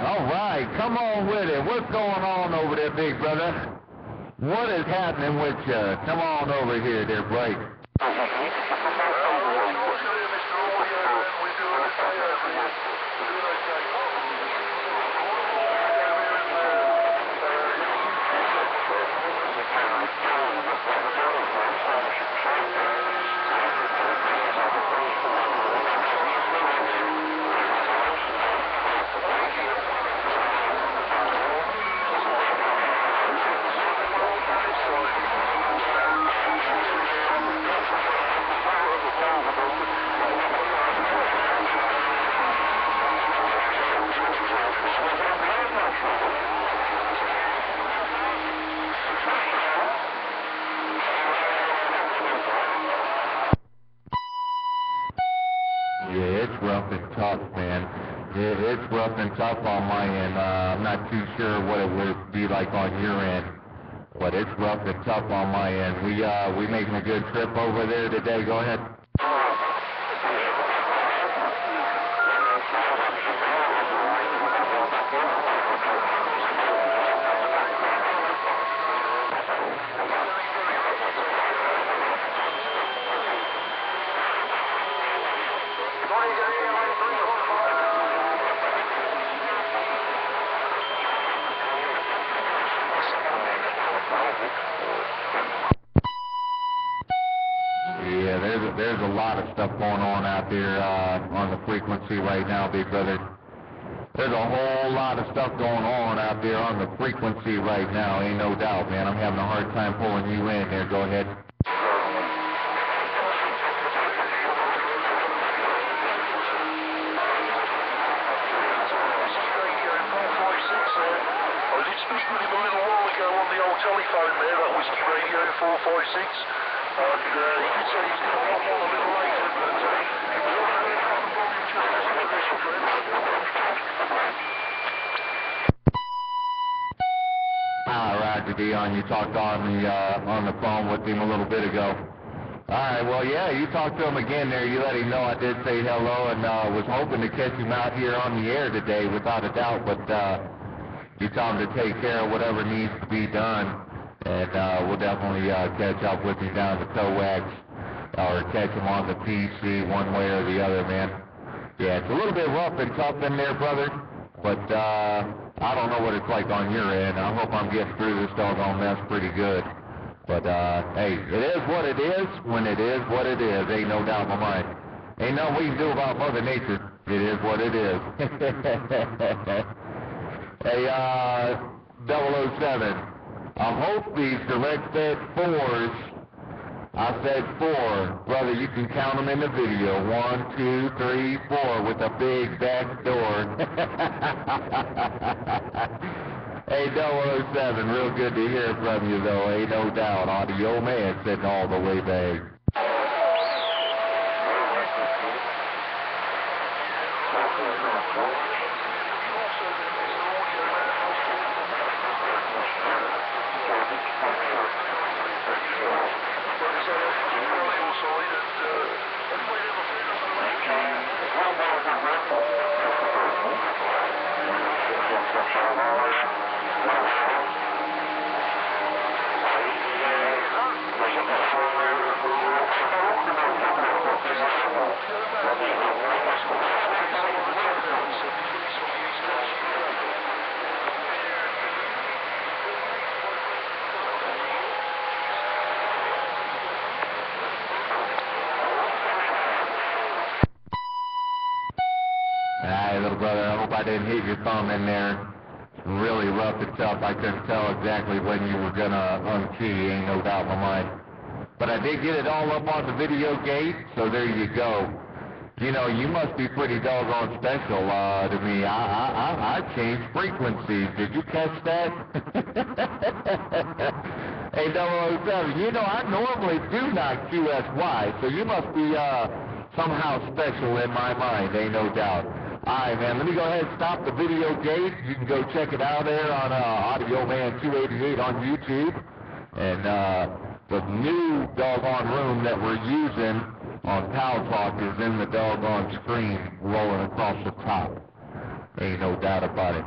All right, come on with it. What's going on over there, big brother? What is happening with you? Come on over here, there, Blake. Yeah, it's rough and tough, man. Yeah, it's rough and tough on my end. Uh, I'm not too sure what it would be like on your end, but it's rough and tough on my end. We uh, we making a good trip over there today. Go ahead. Yeah, there's a, there's a lot of stuff going on out there uh, on the frequency right now, big brother. There's a whole lot of stuff going on out there on the frequency right now, ain't no doubt, man. I'm having a hard time pulling you in there. Go ahead. Ago on the old telephone there, that Whiskey Radio 456, and uh, he did say he's on a little later, but uh, was on. Ah, Roger Dion, you talked on the uh, on the phone with him a little bit ago. All right, well, yeah, you talked to him again there. You let him know I did say hello and uh, was hoping to catch him out here on the air today, without a doubt. But uh, you told him to take care of whatever needs to be done, and uh, we'll definitely uh, catch up with him down the coax or catch him on the PC one way or the other, man. Yeah, it's a little bit rough and tough in there, brother, but uh, I don't know what it's like on your end. I hope I'm getting through this doggone mess pretty good. But, uh, hey, it is what it is when it is what it is. Ain't no doubt in my mind. Ain't nothing we can do about Mother Nature. It is what it is. hey, uh, 007. I hope these direct fed fours, I said four. Brother, you can count them in the video. One, two, three, four with a big back door. Hey, 007, real good to hear from you, though. Ain't no doubt. Audio man sitting all the way back. Hey, little brother, I hope I didn't hit your thumb in there. Really rough and. I couldn't tell exactly when you were gonna unkey, ain't no doubt in my mind. But I did get it all up on the video gate, so there you go. You know, you must be pretty doggone special uh, to me. I, I, I, I changed frequencies. Did you catch that? hey, 007, you know, I normally do not QSY, so you must be uh, somehow special in my mind, ain't no doubt. All right, man, let me go ahead and stop the video gate. You can go check it out there on uh, Audio Man 288 on YouTube. And uh, the new doggone room that we're using on Paltalk is in the doggone screen rolling across the top. Ain't no doubt about it.